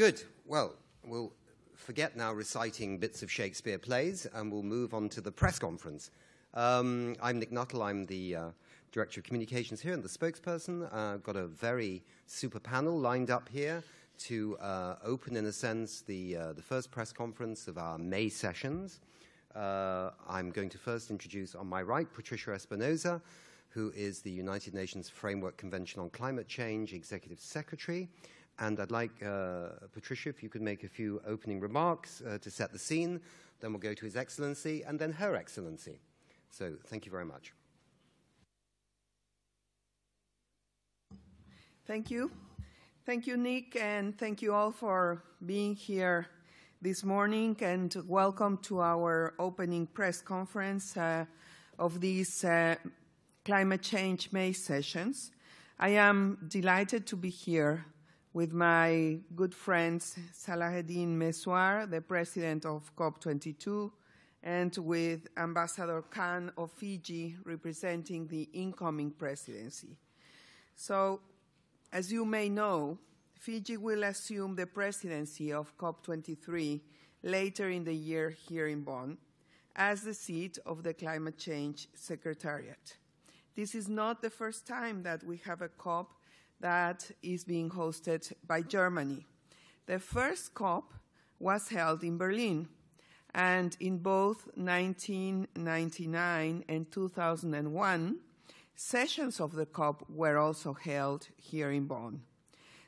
Good. Well, we'll forget now reciting bits of Shakespeare plays and we'll move on to the press conference. Um, I'm Nick Nuttall. I'm the uh, Director of Communications here and the spokesperson. Uh, I've got a very super panel lined up here to uh, open, in a sense, the, uh, the first press conference of our May sessions. Uh, I'm going to first introduce on my right Patricia Espinosa, who is the United Nations Framework Convention on Climate Change Executive Secretary. And I'd like uh, Patricia, if you could make a few opening remarks uh, to set the scene. Then we'll go to His Excellency and then Her Excellency. So thank you very much. Thank you. Thank you, Nick, and thank you all for being here this morning and welcome to our opening press conference uh, of these uh, climate change May sessions. I am delighted to be here with my good friends Salaheddine Mezouar, the president of COP22, and with Ambassador Khan of Fiji representing the incoming presidency. So, as you may know, Fiji will assume the presidency of COP23 later in the year here in Bonn as the seat of the Climate Change Secretariat. This is not the first time that we have a COP that is being hosted by Germany. The first COP was held in Berlin, and in both 1999 and 2001, sessions of the COP were also held here in Bonn.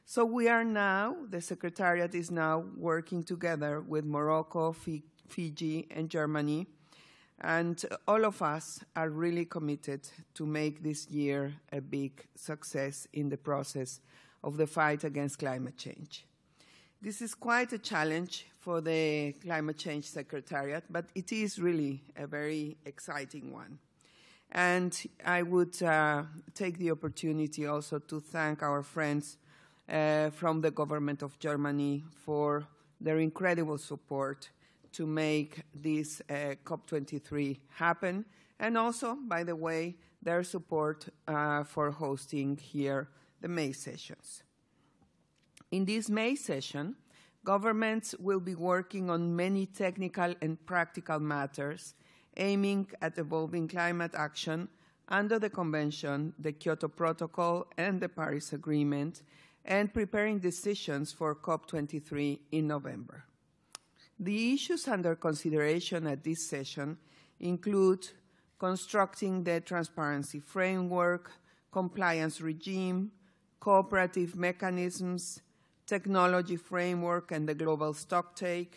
So we are now, the Secretariat is now working together with Morocco, Fiji, and Germany and all of us are really committed to make this year a big success in the process of the fight against climate change. This is quite a challenge for the Climate Change Secretariat, but it is really a very exciting one. And I would uh, take the opportunity also to thank our friends uh, from the government of Germany for their incredible support to make this uh, COP23 happen, and also, by the way, their support uh, for hosting here the May sessions. In this May session, governments will be working on many technical and practical matters aiming at evolving climate action under the Convention, the Kyoto Protocol, and the Paris Agreement, and preparing decisions for COP23 in November. The issues under consideration at this session include constructing the transparency framework, compliance regime, cooperative mechanisms, technology framework and the global stocktake,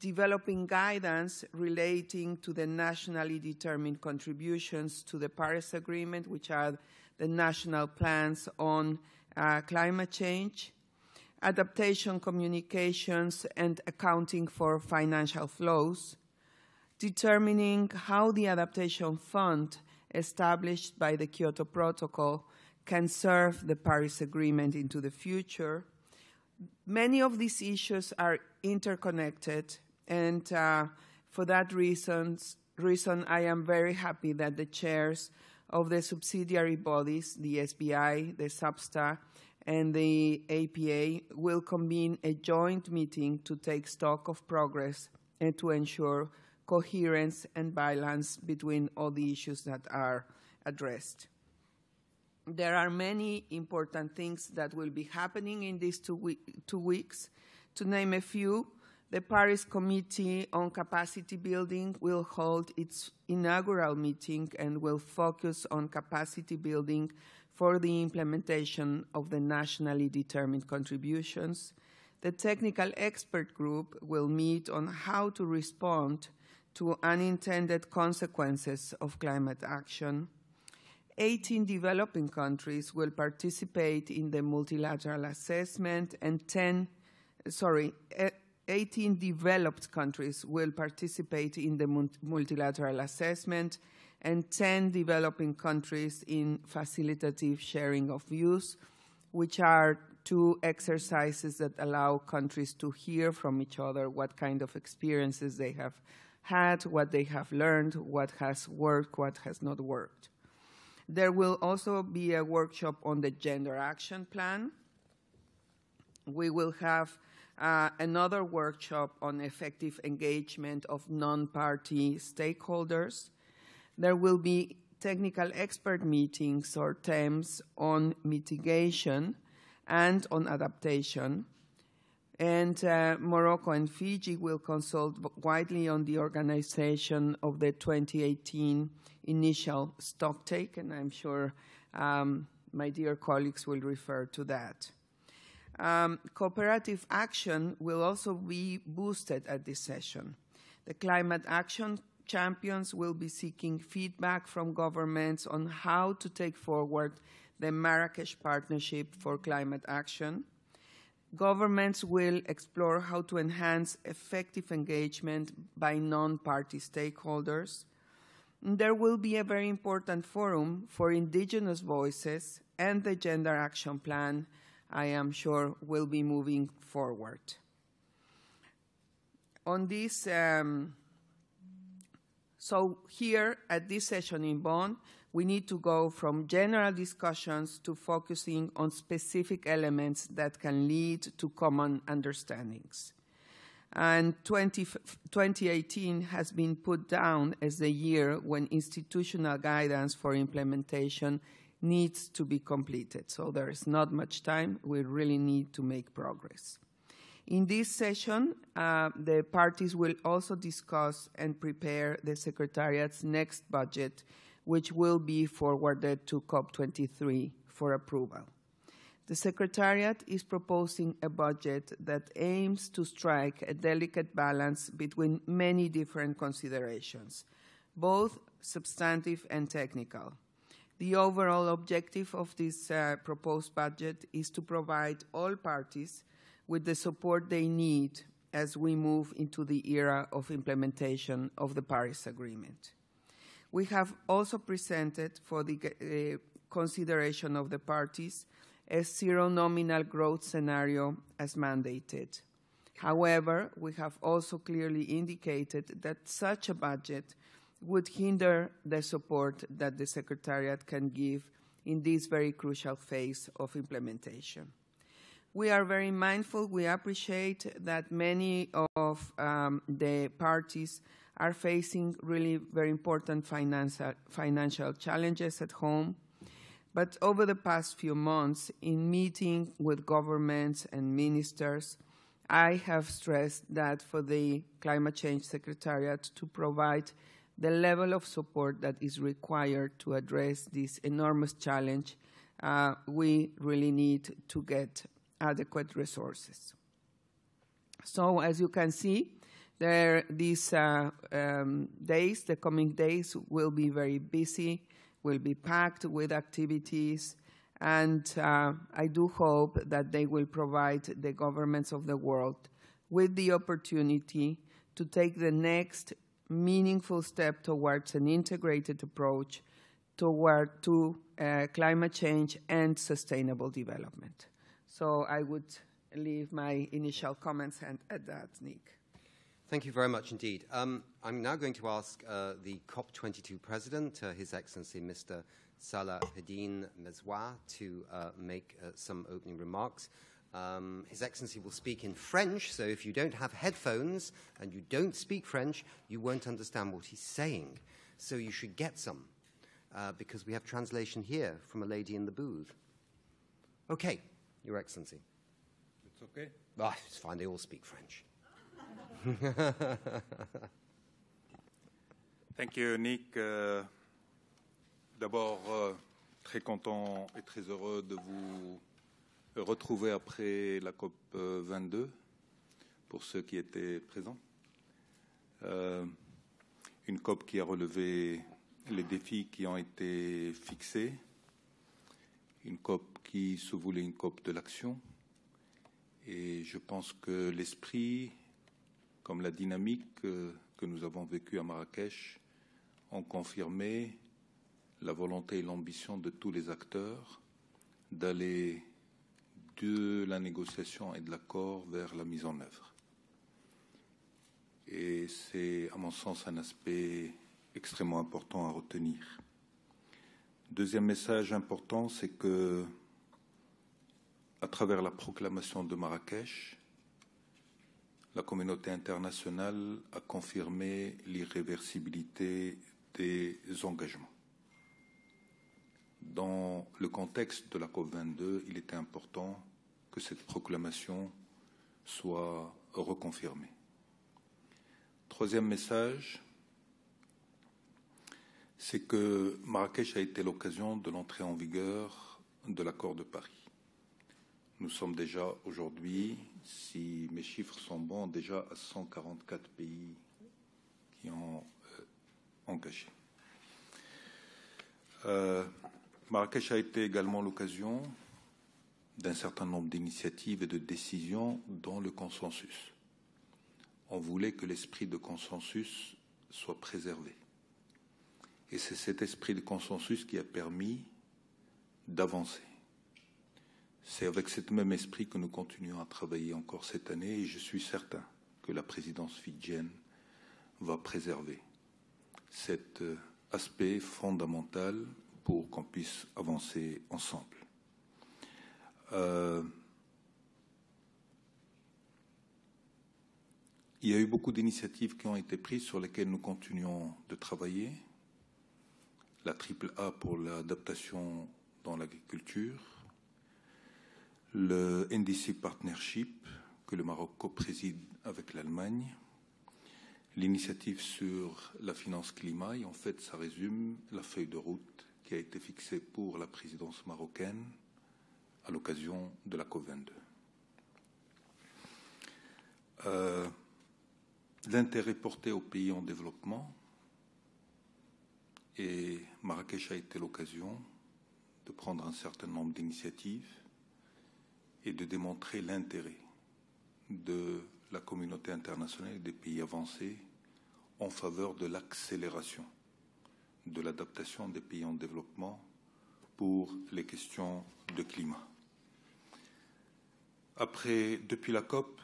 developing guidance relating to the nationally determined contributions to the Paris Agreement, which are the national plans on uh, climate change, adaptation communications, and accounting for financial flows, determining how the adaptation fund established by the Kyoto Protocol can serve the Paris Agreement into the future. Many of these issues are interconnected, and uh, for that reasons, reason, I am very happy that the chairs of the subsidiary bodies, the SBI, the SBSTA, and the APA will convene a joint meeting to take stock of progress and to ensure coherence and balance between all the issues that are addressed. There are many important things that will be happening in these two, we two weeks. To name a few, the Paris Committee on Capacity Building will hold its inaugural meeting and will focus on capacity building for the implementation of the nationally determined contributions. The technical expert group will meet on how to respond to unintended consequences of climate action. 18 developing countries will participate in the multilateral assessment and 10, sorry, 18 developed countries will participate in the multilateral assessment and 10 developing countries in facilitative sharing of views, which are two exercises that allow countries to hear from each other what kind of experiences they have had, what they have learned, what has worked, what has not worked. There will also be a workshop on the Gender Action Plan. We will have uh, another workshop on effective engagement of non-party stakeholders. There will be technical expert meetings or TEMS on mitigation and on adaptation. And uh, Morocco and Fiji will consult widely on the organization of the 2018 initial stocktake, and I'm sure um, my dear colleagues will refer to that. Um, cooperative action will also be boosted at this session. The climate action champions will be seeking feedback from governments on how to take forward the Marrakesh Partnership for Climate Action. Governments will explore how to enhance effective engagement by non-party stakeholders. There will be a very important forum for indigenous voices and the Gender Action Plan, I am sure, will be moving forward. On this, um, so here at this session in Bonn, we need to go from general discussions to focusing on specific elements that can lead to common understandings. And 20, 2018 has been put down as the year when institutional guidance for implementation needs to be completed. So there is not much time. We really need to make progress. In this session, uh, the parties will also discuss and prepare the Secretariat's next budget, which will be forwarded to COP23 for approval. The Secretariat is proposing a budget that aims to strike a delicate balance between many different considerations, both substantive and technical. The overall objective of this uh, proposed budget is to provide all parties with the support they need as we move into the era of implementation of the Paris Agreement. We have also presented for the uh, consideration of the parties a zero nominal growth scenario as mandated. However, we have also clearly indicated that such a budget would hinder the support that the Secretariat can give in this very crucial phase of implementation. We are very mindful, we appreciate that many of um, the parties are facing really very important financial, financial challenges at home. But over the past few months, in meeting with governments and ministers, I have stressed that for the Climate Change Secretariat to provide the level of support that is required to address this enormous challenge, uh, we really need to get adequate resources. So, as you can see, there, these uh, um, days, the coming days, will be very busy will be packed with activities, and uh, I do hope that they will provide the governments of the world with the opportunity to take the next meaningful step towards an integrated approach toward to uh, climate change and sustainable development. So I would leave my initial comments and, at that, Nick. Thank you very much indeed. Um, I'm now going to ask uh, the COP22 president, uh, His Excellency Mr. Salah Eddine Mezouar, to uh, make uh, some opening remarks. Um, His Excellency will speak in French, so if you don't have headphones and you don't speak French, you won't understand what he's saying. So you should get some, uh, because we have translation here from a lady in the booth. Okay, Your Excellency. It's okay? Ah, it's fine, they all speak French. Thank you, Nick. Euh, d'abord, euh, très content et très heureux de vous retrouver après la COP 22 pour ceux qui étaient présents. Euh, une COP qui a relevé les défis qui ont été fixés, une COP qui se voulait une COP de l'action. Et je pense que l'esprit comme la dynamique que nous avons vécue à Marrakech ont confirmé la volonté et l'ambition de tous les acteurs d'aller de la négociation et de l'accord vers la mise en œuvre. Et c'est, à mon sens, un aspect extrêmement important à retenir. Deuxième message important, c'est que, à travers la proclamation de Marrakech, la communauté internationale a confirmé l'irréversibilité des engagements. Dans le contexte de la COP22, il était important que cette proclamation soit reconfirmée. Troisième message, c'est que Marrakech a été l'occasion de l'entrée en vigueur de l'accord de Paris. Nous sommes déjà aujourd'hui, si mes chiffres sont bons, déjà à 144 pays qui ont euh, engagé. Euh, Marrakech a été également l'occasion d'un certain nombre d'initiatives et de décisions dans le consensus. On voulait que l'esprit de consensus soit préservé. Et c'est cet esprit de consensus qui a permis d'avancer. C'est avec cet même esprit que nous continuons à travailler encore cette année et je suis certain que la présidence fidjienne va préserver cet euh, aspect fondamental pour qu'on puisse avancer ensemble. Euh, il y a eu beaucoup d'initiatives qui ont été prises sur lesquelles nous continuons de travailler. La triple A pour l'adaptation dans l'agriculture, le NDC Partnership que le Maroc co-préside avec l'Allemagne, l'initiative sur la finance climat, et en fait ça résume la feuille de route qui a été fixée pour la présidence marocaine à l'occasion de la COP22. Euh, l'intérêt porté aux pays en développement et Marrakech a été l'occasion de prendre un certain nombre d'initiatives et de démontrer l'intérêt de la communauté internationale et des pays avancés en faveur de l'accélération de l'adaptation des pays en développement pour les questions de climat. Après, depuis la COP,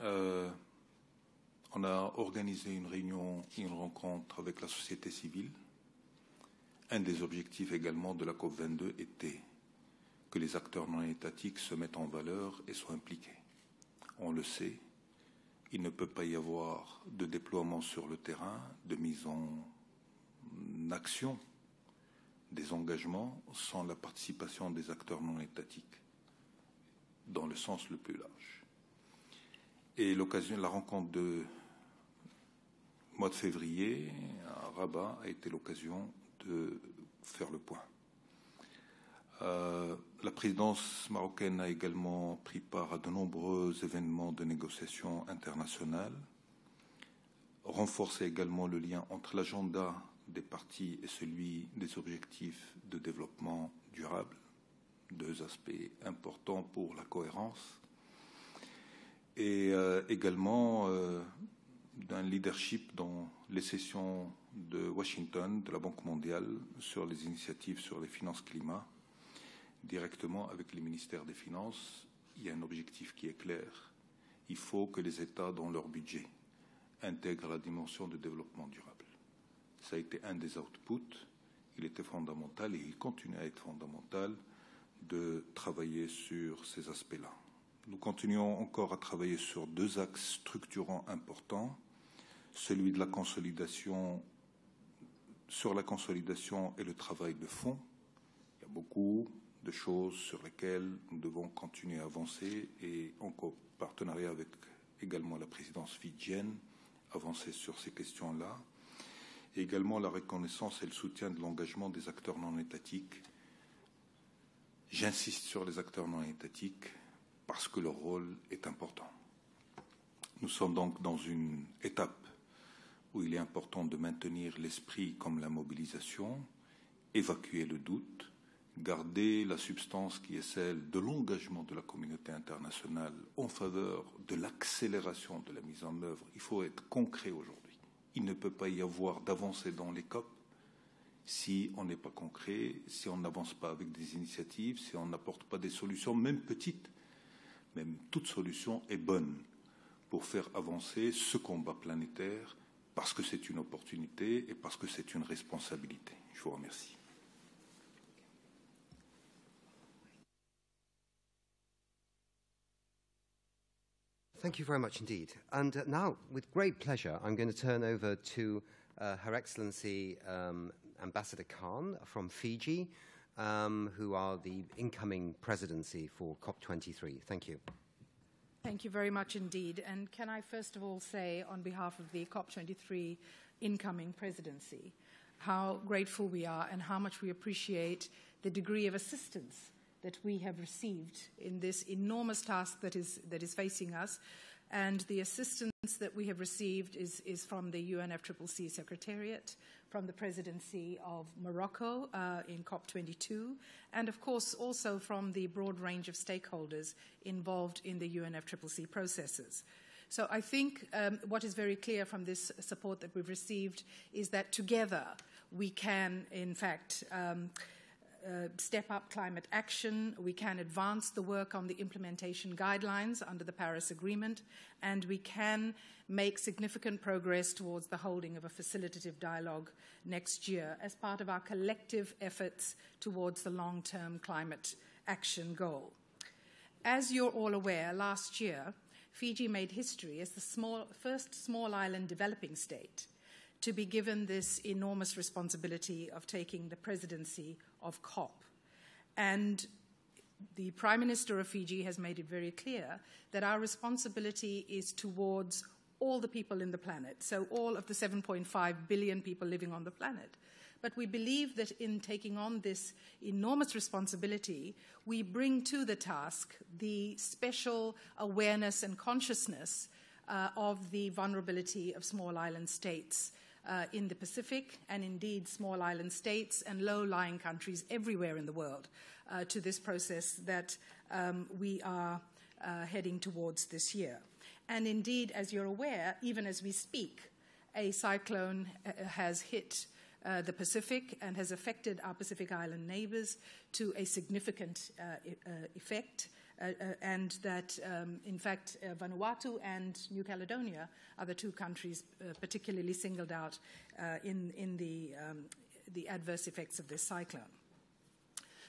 euh, on a organisé une réunion et une rencontre avec la société civile. Un des objectifs également de la COP22 était les acteurs non étatiques se mettent en valeur et soient impliqués. On le sait, il ne peut pas y avoir de déploiement sur le terrain, de mise en action des engagements sans la participation des acteurs non étatiques, dans le sens le plus large. Et l'occasion, la rencontre de mois de février à Rabat a été l'occasion de faire le point. Euh, la présidence marocaine a également pris part à de nombreux événements de négociations internationales, renforcé également le lien entre l'agenda des partis et celui des objectifs de développement durable, deux aspects importants pour la cohérence, et euh, également euh, d'un leadership dans les sessions de Washington, de la Banque mondiale, sur les initiatives sur les finances climat, directement avec les ministères des Finances. Il y a un objectif qui est clair. Il faut que les États, dans leur budget, intègrent la dimension de développement durable. Ça a été un des outputs. Il était fondamental et il continue à être fondamental de travailler sur ces aspects-là. Nous continuons encore à travailler sur deux axes structurants importants celui de la consolidation, sur la consolidation et le travail de fond. Il y a beaucoup de choses sur lesquelles nous devons continuer à avancer et en partenariat avec également la présidence fidjienne, avancer sur ces questions-là. Également la reconnaissance et le soutien de l'engagement des acteurs non étatiques. J'insiste sur les acteurs non étatiques parce que leur rôle est important. Nous sommes donc dans une étape où il est important de maintenir l'esprit comme la mobilisation, évacuer le doute, garder la substance qui est celle de l'engagement de la communauté internationale en faveur de l'accélération de la mise en œuvre. Il faut être concret aujourd'hui. Il ne peut pas y avoir d'avancée dans les COP si on n'est pas concret, si on n'avance pas avec des initiatives, si on n'apporte pas des solutions, même petites. Même toute solution est bonne pour faire avancer ce combat planétaire parce que c'est une opportunité et parce que c'est une responsabilité. Je vous remercie. Thank you very much indeed. And uh, now, with great pleasure, I'm going to turn over to uh, Her Excellency um, Ambassador Khan from Fiji, um, who are the incoming presidency for COP23. Thank you. Thank you very much indeed. And can I first of all say, on behalf of the COP23 incoming presidency, how grateful we are and how much we appreciate the degree of assistance that we have received in this enormous task that is, that is facing us. And the assistance that we have received is, is from the UNFCCC Secretariat, from the presidency of Morocco uh, in COP22, and of course also from the broad range of stakeholders involved in the UNFCCC processes. So I think um, what is very clear from this support that we've received is that together we can, in fact, um, uh, step up climate action. We can advance the work on the implementation guidelines under the Paris Agreement, and we can make significant progress towards the holding of a facilitative dialogue next year as part of our collective efforts towards the long term climate action goal. As you're all aware, last year, Fiji made history as the small, first small island developing state to be given this enormous responsibility of taking the presidency of COP. And the Prime Minister of Fiji has made it very clear that our responsibility is towards all the people in the planet, so all of the 7.5 billion people living on the planet. But we believe that in taking on this enormous responsibility, we bring to the task the special awareness and consciousness uh, of the vulnerability of small island states uh, in the Pacific, and indeed small island states and low lying countries everywhere in the world uh, to this process that um, we are uh, heading towards this year. And indeed, as you're aware, even as we speak, a cyclone uh, has hit. Uh, the Pacific and has affected our Pacific Island neighbors to a significant uh, uh, effect. Uh, uh, and that, um, in fact, uh, Vanuatu and New Caledonia are the two countries particularly singled out in, in the, um, the adverse effects of this cyclone.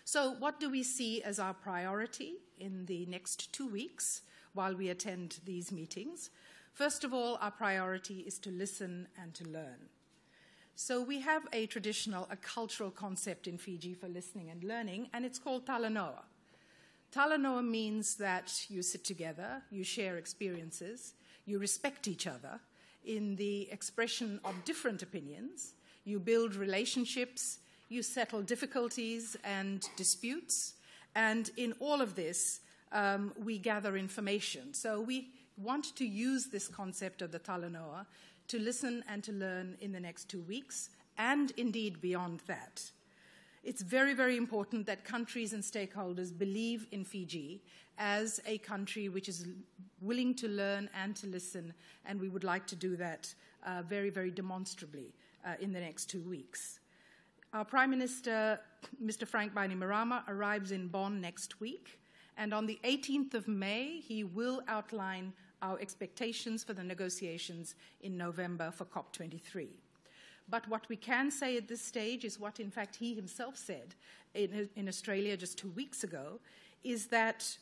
So, what do we see as our priority in the next two weeks while we attend these meetings? First of all, our priority is to listen and to learn. So, we have a traditional, a cultural concept in Fiji for listening and learning, and it's called talanoa. Talanoa means that you sit together, you share experiences, you respect each other in the expression of different opinions, you build relationships, you settle difficulties and disputes, and in all of this, um, we gather information. So we want to use this concept of the Talanoa to listen and to learn in the next two weeks, and indeed beyond that. It's very, very important that countries and stakeholders believe in Fiji as a country which is willing to learn and to listen, and we would like to do that uh, very, very demonstrably uh, in the next two weeks. Our Prime Minister, Mr. Frank Bainimarama, arrives in Bonn next week, and on the 18th of May, he will outline our expectations for the negotiations in November for COP23. But what we can say at this stage is what, in fact, he himself said in, in Australia just two weeks ago is that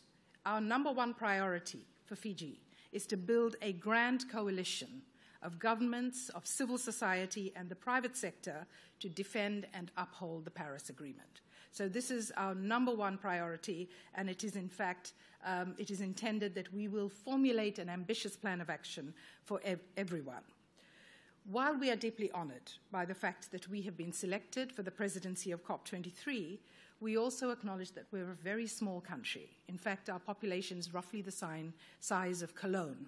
our number one priority for Fiji is to build a grand coalition of governments, of civil society, and the private sector to defend and uphold the Paris Agreement. So this is our number one priority, and it is in fact um, it is intended that we will formulate an ambitious plan of action for ev- everyone. While we are deeply honoured by the fact that we have been selected for the presidency of COP23, we also acknowledge that we're a very small country. In fact, our population is roughly the size of Cologne.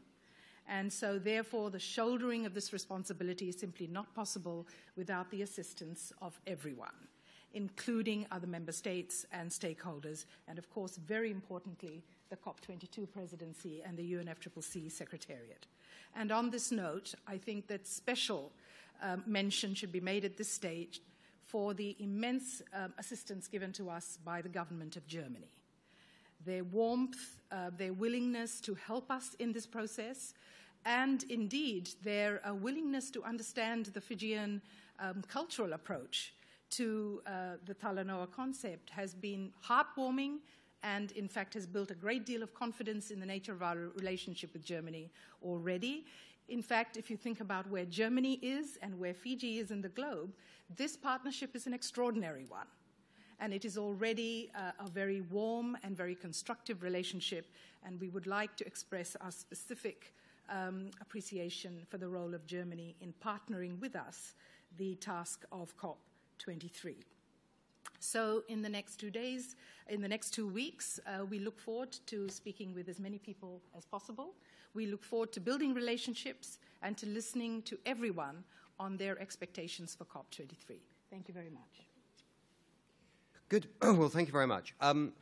And so, therefore, the shouldering of this responsibility is simply not possible without the assistance of everyone, including other member states and stakeholders, and of course, very importantly, the COP22 presidency and the UNFCCC Secretariat. And on this note, I think that special um, mention should be made at this stage for the immense um, assistance given to us by the government of Germany. Their warmth, uh, their willingness to help us in this process, and indeed their uh, willingness to understand the Fijian um, cultural approach to uh, the Talanoa concept has been heartwarming and in fact has built a great deal of confidence in the nature of our relationship with Germany already. In fact, if you think about where Germany is and where Fiji is in the globe, this partnership is an extraordinary one. And it is already uh, a very warm and very constructive relationship, and we would like to express our specific um, appreciation for the role of Germany in partnering with us the task of COP23. So, in the next two days, in the next two weeks, uh, we look forward to speaking with as many people as possible. We look forward to building relationships and to listening to everyone on their expectations for COP23. Thank you very much. Good. well, thank you very much. Um,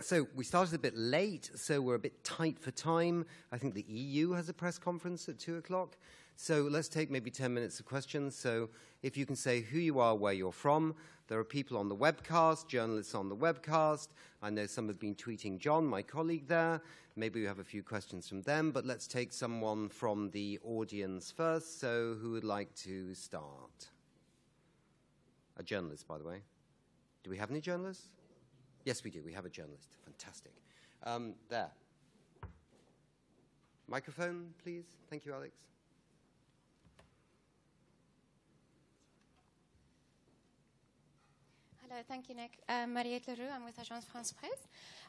so we started a bit late, so we're a bit tight for time. I think the EU has a press conference at two o'clock. So let's take maybe 10 minutes of questions. So if you can say who you are, where you're from. There are people on the webcast, journalists on the webcast. I know some have been tweeting John, my colleague there. Maybe we have a few questions from them, but let's take someone from the audience first. So who would like to start? A journalist, by the way. Do we have any journalists? Yes, we do. We have a journalist. Fantastic. Um, there. Microphone, please. Thank you, Alex. Hello, thank you, Nick. Um, Mariette Leroux, I'm with Agence France Presse.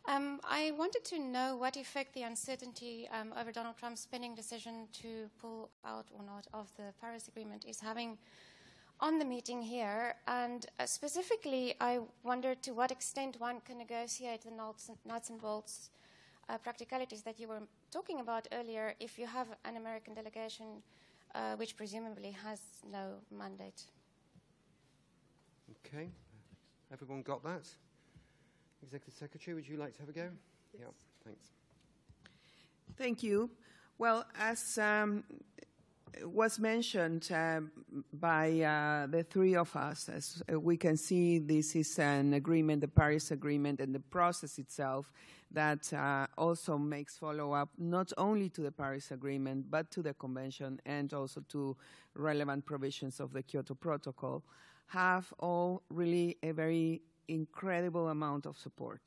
Um, I wanted to know what effect the uncertainty um, over Donald Trump's spending decision to pull out or not of the Paris Agreement is having on the meeting here. And uh, specifically, I wondered to what extent one can negotiate the nuts and, nuts and bolts uh, practicalities that you were talking about earlier if you have an American delegation uh, which presumably has no mandate. Okay. Everyone got that? Executive Secretary, would you like to have a go? Yes. Yeah, thanks. Thank you. Well, as um, was mentioned uh, by uh, the three of us, as we can see, this is an agreement, the Paris Agreement, and the process itself that uh, also makes follow up not only to the Paris Agreement, but to the Convention and also to relevant provisions of the Kyoto Protocol have all really a very incredible amount of support.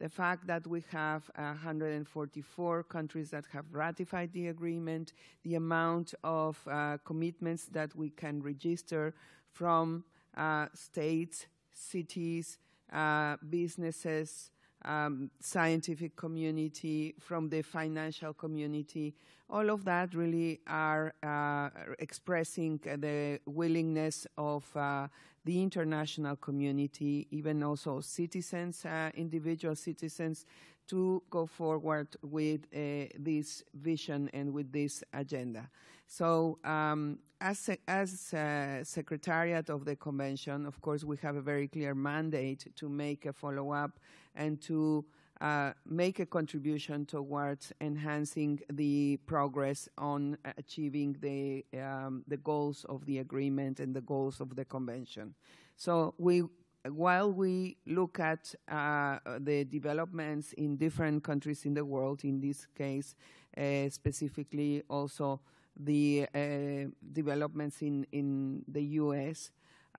The fact that we have 144 countries that have ratified the agreement, the amount of uh, commitments that we can register from uh, states, cities, uh, businesses, um, scientific community, from the financial community, all of that really are uh, expressing the willingness of uh, the international community, even also citizens, uh, individual citizens, to go forward with uh, this vision and with this agenda. So, um, as, as uh, Secretariat of the Convention, of course, we have a very clear mandate to make a follow up and to uh, make a contribution towards enhancing the progress on achieving the, um, the goals of the agreement and the goals of the convention. So we, while we look at uh, the developments in different countries in the world, in this case, uh, specifically also the uh, developments in, in the U.S.,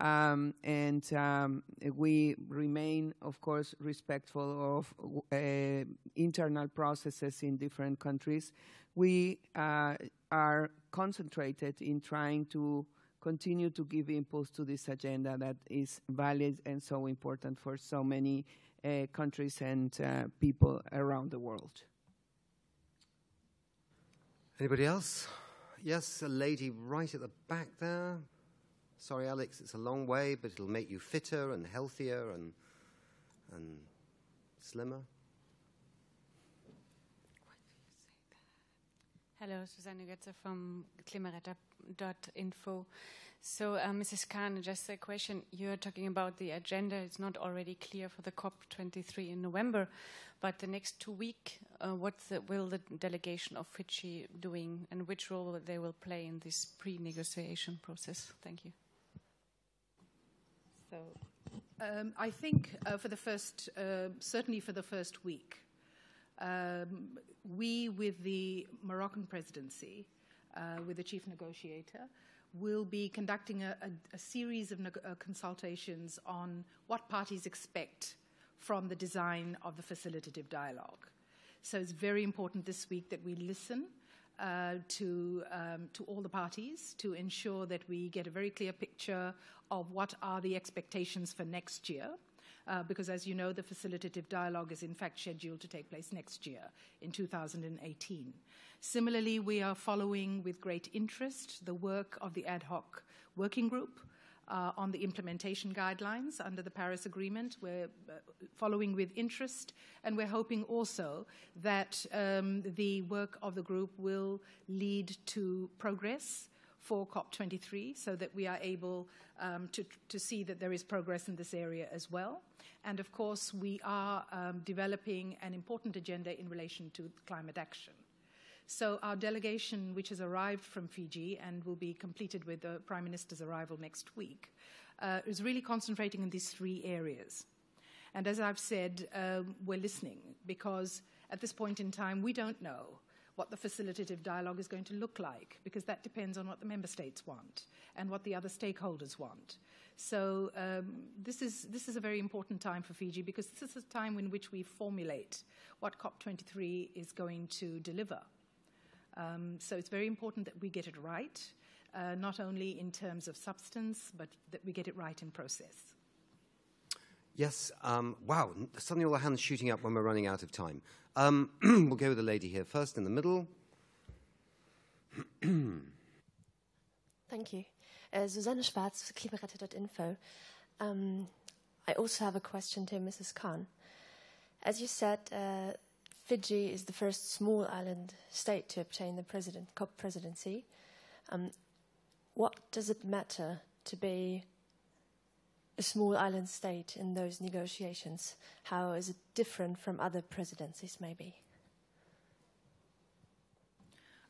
um, and um, we remain, of course, respectful of uh, internal processes in different countries. We uh, are concentrated in trying to continue to give impulse to this agenda that is valid and so important for so many uh, countries and uh, people around the world. Anybody else? Yes, a lady right at the back there. Sorry, Alex, it's a long way, but it'll make you fitter and healthier and, and slimmer. Hello, Susanne Götze from klimaretter.info. So, uh, Mrs. Khan, just a question. You're talking about the agenda. It's not already clear for the COP23 in November, but the next two weeks, uh, what will the delegation of Fiji doing, and which role they will play in this pre-negotiation process? Thank you. So um, I think uh, for the first, uh, certainly for the first week, um, we, with the Moroccan presidency, uh, with the chief negotiator, will be conducting a, a, a series of uh, consultations on what parties expect from the design of the facilitative dialogue. So it's very important this week that we listen uh, to, um, to all the parties to ensure that we get a very clear picture of what are the expectations for next year. Uh, because, as you know, the facilitative dialogue is in fact scheduled to take place next year in 2018. Similarly, we are following with great interest the work of the ad hoc working group uh, on the implementation guidelines under the Paris Agreement. We're uh, following with interest, and we're hoping also that um, the work of the group will lead to progress for COP23 so that we are able um, to, to, see that there is progress in this area as well. And of course, we are um, developing an important agenda in relation to climate action. So our delegation, which has arrived from Fiji and will be completed with the Prime Minister's arrival next week, uh, is really concentrating in these three areas. And as I've said, um, we're listening because at this point in time, we don't know what the facilitative dialogue is going to look like because that depends on what the member states want and what the other stakeholders want. So um, this, is, this is a very important time for Fiji because this is a time in which we formulate what COP23 is going to deliver. Um, so it's very important that we get it right, uh, not only in terms of substance, but that we get it right in process. Yes. Um, wow. Suddenly all the hands shooting up when we're running out of time. Um, we'll go with the lady here first in the middle. Thank you. Uh, Susanne Schwarz, klimaretter.info. Um, I also have a question to Mrs. Khan. As you said, uh, Fiji is the first small island state to obtain the president, COP presidency. Um, what does it matter to be a small island state in those negotiations? How is it different from other presidencies, maybe?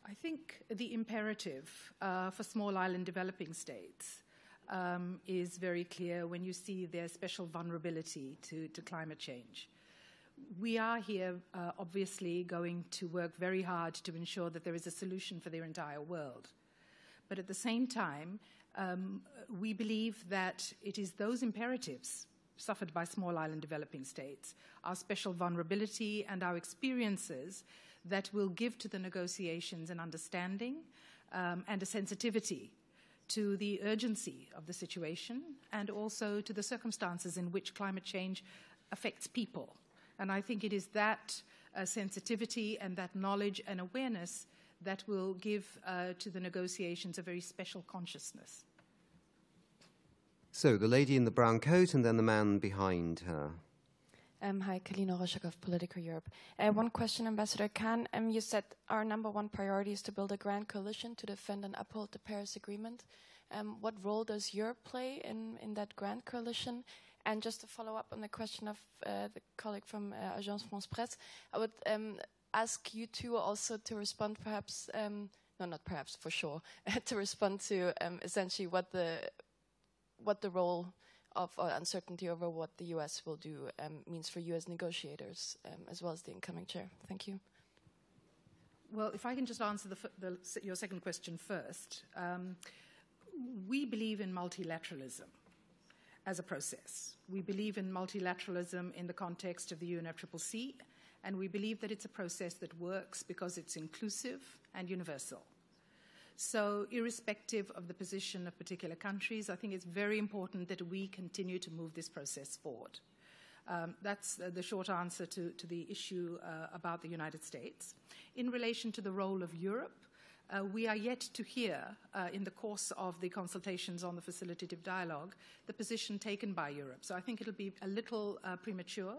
I think the imperative uh, for small island developing states um, is very clear when you see their special vulnerability to, to climate change we are here uh, obviously going to work very hard to ensure that there is a solution for their entire world. But at the same time, um, we believe that it is those imperatives suffered by small island developing states, our special vulnerability and our experiences that will give to the negotiations an understanding um, and a sensitivity to the urgency of the situation and also to the circumstances in which climate change affects people and I think it is that uh, sensitivity and that knowledge and awareness that will give uh, to the negotiations a very special consciousness. So, the lady in the brown coat and then the man behind her. Um, hi, Kalina Oroschakoff Politico Europe. Uh, one question, Ambassador Khan. Um, you said our number one priority is to build a grand coalition to defend and uphold the Paris Agreement. Um, what role does Europe play in, in that grand coalition? And just to follow up on the question of uh, the colleague from uh, Agence France Presse, I would um, ask you two also to respond perhaps, um, no, not perhaps, for sure, to respond to um, essentially what the, what the role of uh, uncertainty over what the US will do um, means for you as negotiators, um, as well as the incoming chair. Thank you. Well, if I can just answer the, the, your second question first. Um, we believe in multilateralism as a process. We believe in multilateralism in the context of the UNFCCC, and we believe that it's a process that works because it's inclusive and universal. So, irrespective of the position of particular countries, I think it's very important that we continue to move this process forward. Um, that's uh, the short answer to, to the issue uh, about the United States. In relation to the role of Europe, uh, we are yet to hear, uh, in the course of the consultations on the facilitative dialogue, the position taken by Europe. So I think it'll be a little uh, premature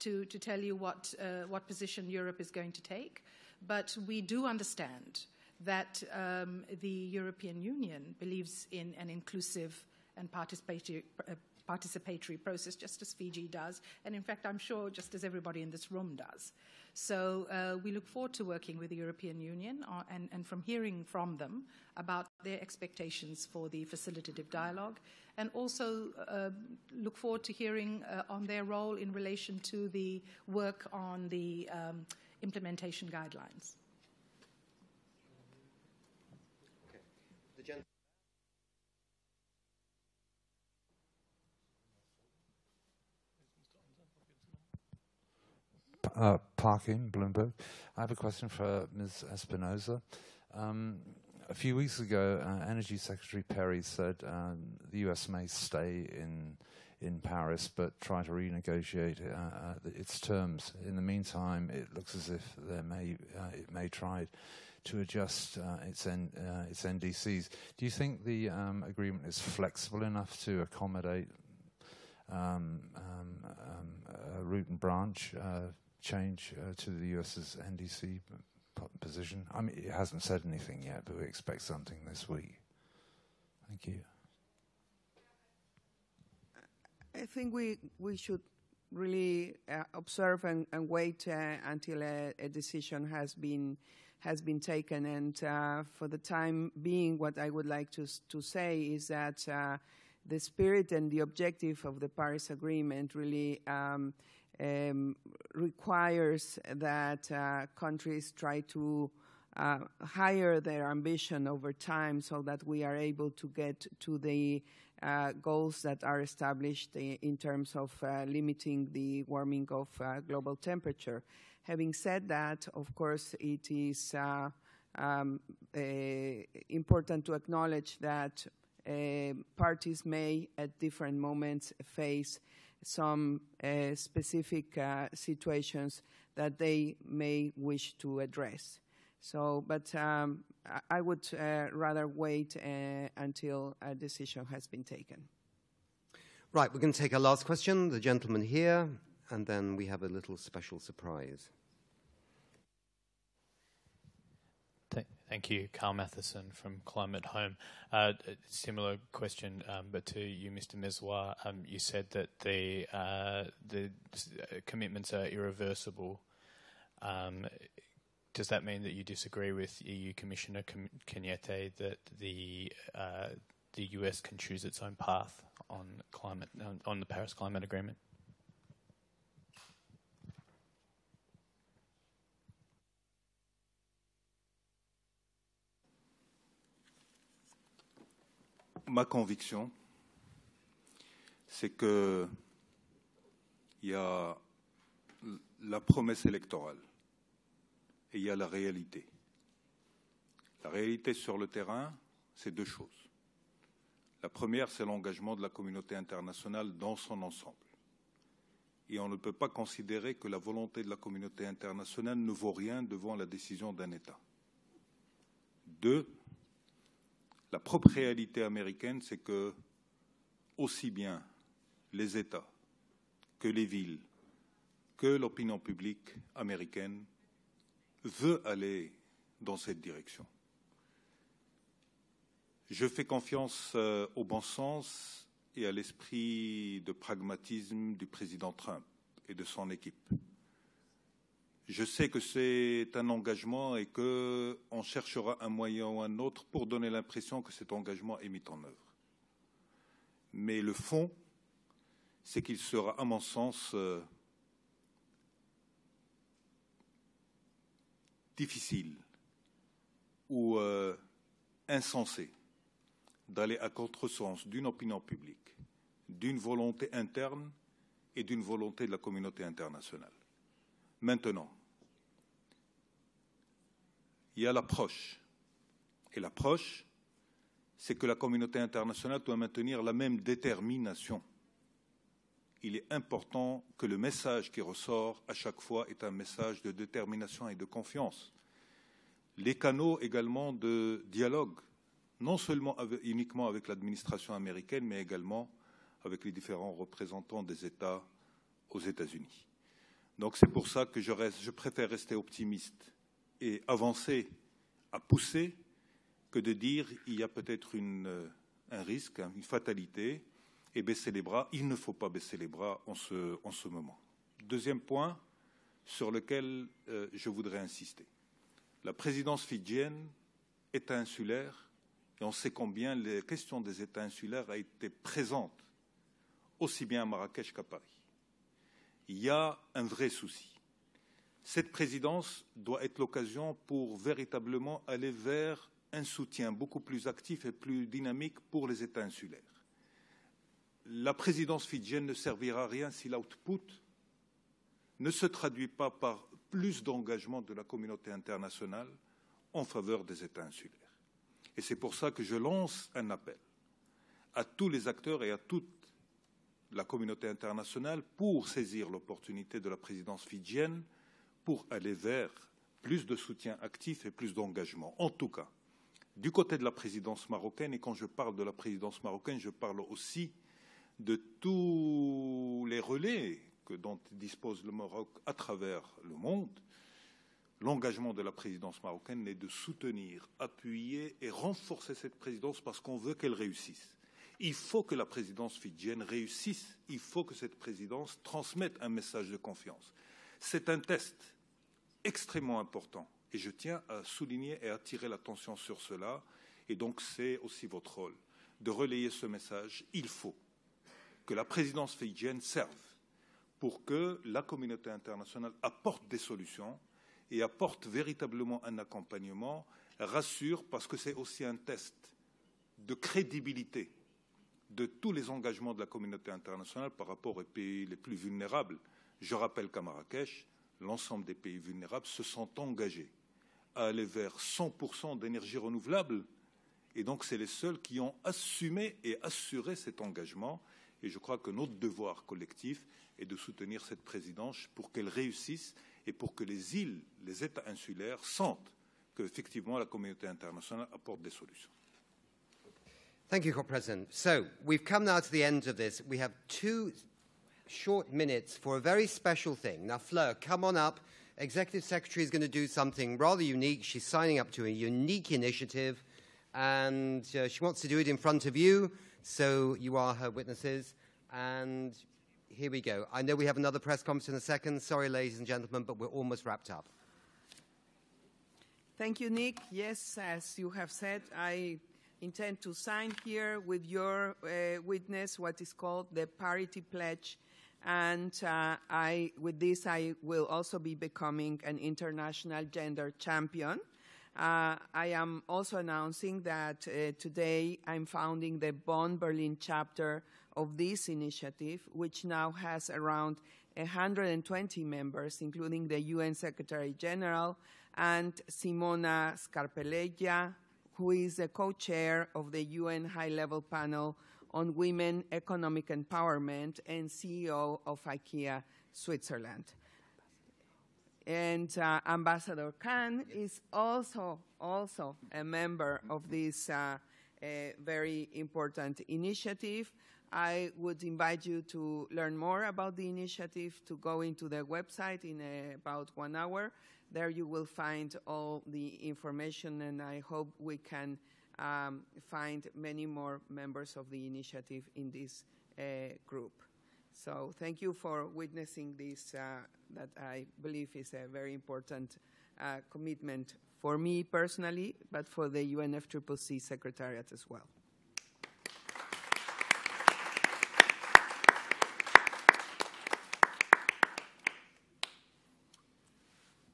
to, to tell you what, uh, what position Europe is going to take. But we do understand that um, the European Union believes in an inclusive and participatory, uh, participatory process, just as Fiji does, and in fact, I'm sure just as everybody in this room does. So uh, we look forward to working with the European Union uh, and, and, from hearing from them about their expectations for the facilitative dialogue, and also uh, look forward to hearing uh, on their role in relation to the work on the um, implementation guidelines. Uh, Parkin, Bloomberg. I have a question for Ms. Espinosa. Um, a few weeks ago, uh, Energy Secretary Perry said um, the U.S. may stay in in Paris, but try to renegotiate uh, uh, its terms. In the meantime, it looks as if there may uh, it may try to adjust uh, its N, uh, its NDCs. Do you think the um, agreement is flexible enough to accommodate um, um, um root and branch uh, change to the US's NDC position? I mean, it hasn't said anything yet, but we expect something this week. Thank you. I think we we should really uh, observe and, and wait uh, until a, a, decision has been has been taken. And uh, for the time being, what I would like to to say is that uh, the spirit and the objective of the Paris Agreement really. Um, um, requires that uh, countries try to uh, higher their ambition over time so that we are able to get to the uh, goals that are established in terms of uh, limiting the warming of uh, global temperature. Having said that, of course, it is uh, um, important to acknowledge that parties may, at different moments, face some specific situations that they may wish to address. So, but um, I would uh, rather wait uh, until a decision has been taken. Right, we're going to take our last question, the gentleman here, and then we have a little special surprise. Thank you, Karl Mathiesen from Climate Home. Uh, similar question, um, but to you, Mr. Mezouar. Um, you said that the uh, the commitments are irreversible. Um, does that mean that you disagree with EU Commissioner Cañete that the uh, the US can choose its own path on climate on the Paris Climate Agreement? Ma conviction, c'est que il y a la promesse électorale et il y a la réalité. La réalité sur le terrain, c'est deux choses. La première, c'est l'engagement de la communauté internationale dans son ensemble. Et on ne peut pas considérer que la volonté de la communauté internationale ne vaut rien devant la décision d'un État. Deux, la propre réalité américaine, c'est que aussi bien les États que les villes, que l'opinion publique américaine veut aller dans cette direction. Je fais confiance euh, au bon sens et à l'esprit de pragmatisme du président Trump et de son équipe. Je sais que c'est un engagement et qu'on cherchera un moyen ou un autre pour donner l'impression que cet engagement est mis en œuvre. Mais le fond, c'est qu'il sera, à mon sens, euh, difficile ou euh, insensé d'aller à contresens d'une opinion publique, d'une volonté interne et d'une volonté de la communauté internationale. Maintenant, il y a l'approche. Et l'approche, c'est que la communauté internationale doit maintenir la même détermination il est important que le message qui ressort à chaque fois est un message de détermination et de confiance. Les canaux également de dialogue, non seulement uniquement avec l'administration américaine, mais également avec les différents représentants des États aux États-Unis. Donc c'est pour ça que je, je préfère rester optimiste et avancer à pousser que de dire il y a peut-être un risque, une fatalité, et baisser les bras. Il ne faut pas baisser les bras en ce, en ce moment. Deuxième point sur lequel euh, je voudrais insister. La présidence fidjienne est insulaire et on sait combien la question des États insulaires a été présente aussi bien à Marrakech qu'à Paris. Il y a un vrai souci. Cette présidence doit être l'occasion pour véritablement aller vers un soutien beaucoup plus actif et plus dynamique pour les États insulaires la présidence fidjienne ne servira à rien si l'output ne se traduit pas par plus d'engagement de la communauté internationale en faveur des États insulaires. Et c'est pour ça que je lance un appel à tous les acteurs et à toute la communauté internationale pour saisir l'opportunité de la présidence fidjienne pour aller vers plus de soutien actif et plus d'engagement. En tout cas, du côté de la présidence marocaine, et quand je parle de la présidence marocaine, je parle aussi de tous les relais que, dont dispose le Maroc à travers le monde, l'engagement de la présidence marocaine est de soutenir, appuyer et renforcer cette présidence parce qu'on veut qu'elle réussisse. Il faut que la présidence fidjienne réussisse. Il faut que cette présidence transmette un message de confiance. C'est un test extrêmement important et je tiens à souligner et à attirer l'attention sur cela. Et donc, c'est aussi votre rôle de relayer ce message. Il faut que la présidence fidjienne serve pour que la communauté internationale apporte des solutions et apporte véritablement un accompagnement, rassure, parce que c'est aussi un test de crédibilité de tous les engagements de la communauté internationale par rapport aux pays les plus vulnérables. Je rappelle qu'à Marrakech, l'ensemble des pays vulnérables se sont engagés à aller vers 100% d'énergie renouvelable. Et donc, c'est les seuls qui ont assumé et assuré cet engagement. Et je crois que notre devoir collectif est de soutenir cette présidence pour qu'elle réussisse et pour que les îles, les États insulaires sentent qu'effectivement la communauté internationale apporte des solutions. So we've come now to the end of this. We have two short minutes for a very special thing. Now, Fleur, come on up. Executive Secretary is going to do something rather unique. She's signing up to a unique initiative, and uh, she wants to do it in front of you, so you are her witnesses. And here we go. I know we have another press conference in a second. Sorry, ladies and gentlemen, but we're almost wrapped up. Thank you, Nick. Yes, as you have said, I intend to sign here with your uh, witness what is called the Parity Pledge. And uh, I, with this, I will also be becoming an international gender champion. Uh, I am also announcing that uh, today I'm founding the Bonn Berlin chapter of this initiative, which now has around 120 members, including the UN Secretary General and Simona Scarpaleggia, who is the co-chair of the UN High-Level Panel on Women Economic Empowerment and CEO of IKEA Switzerland. And uh, Ambassador Khan is also also a member of this uh, very important initiative. I would invite you to learn more about the initiative, to go into the website in uh, about one hour. There you will find all the information, and I hope we can um, find many more members of the initiative in this uh, group. So thank you for witnessing this, uh, that I believe is a very important uh, commitment for me personally, but for the UNFCCC Secretariat as well.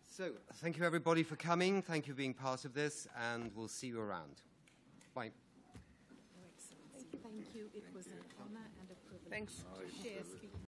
So, thank you everybody for coming. Thank you for being part of this, and we'll see you around. Bye. Thank you. It was an honor and a privilege Thanks. to share speaking.